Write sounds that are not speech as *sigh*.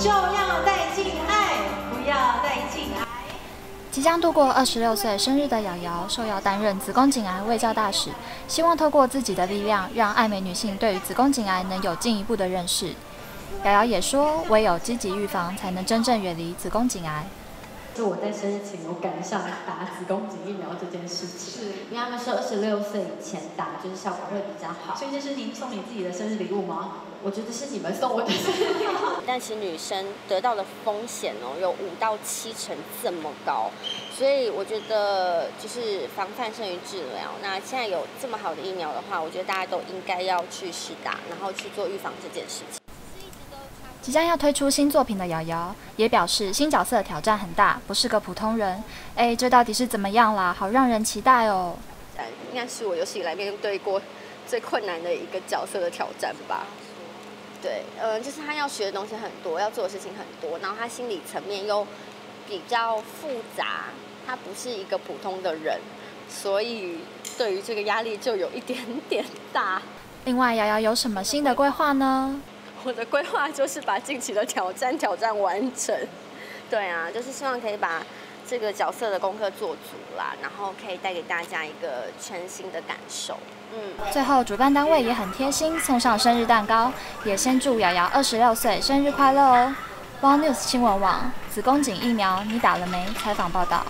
就要带进爱，不要带进癌。即将度过二十六岁生日的瑶瑶，受邀担任子宫颈癌卫教大使，希望透过自己的力量，让爱美女性对于子宫颈癌能有进一步的认识。瑶瑶也说：“唯有积极预防，才能真正远离子宫颈癌。”就我在生日前有赶上打子宫颈疫苗这件事情，是因为他们说二十六岁以前打就是效果会比较好，所以这是您送你自己的生日礼物吗？我觉得是你们送我的生日礼物。*laughs* 但其实女生得到的风险哦，有五到七成这么高，所以我觉得就是防范胜于治疗。那现在有这么好的疫苗的话，我觉得大家都应该要去试打，然后去做预防这件事情。即将要推出新作品的瑶瑶也表示，新角色挑战很大，不是个普通人。哎，这到底是怎么样啦？好让人期待哦！应该是我有史以来面对过最困难的一个角色的挑战吧。对，嗯，就是他要学的东西很多，要做的事情很多，然后他心理层面又比较复杂，他不是一个普通的人，所以对于这个压力就有一点 *laughs* 点大。另外，瑶瑶有什么新的规划呢？我的规划就是把近期的挑战挑战完成。对啊，就是希望可以把这个角色的功课做足啦，然后可以带给大家一个全新的感受。嗯，最后主办单位也很贴心，送上生日蛋糕，也先祝瑶瑶二十六岁生日快乐哦。One News 新闻网子宫颈疫苗你打了没？采访报道。